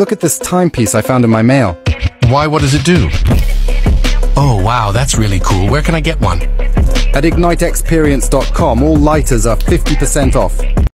Look at this timepiece I found in my mail. Why, what does it do? Oh, wow, that's really cool. Where can I get one? At ignitexperience.com, all lighters are 50% off.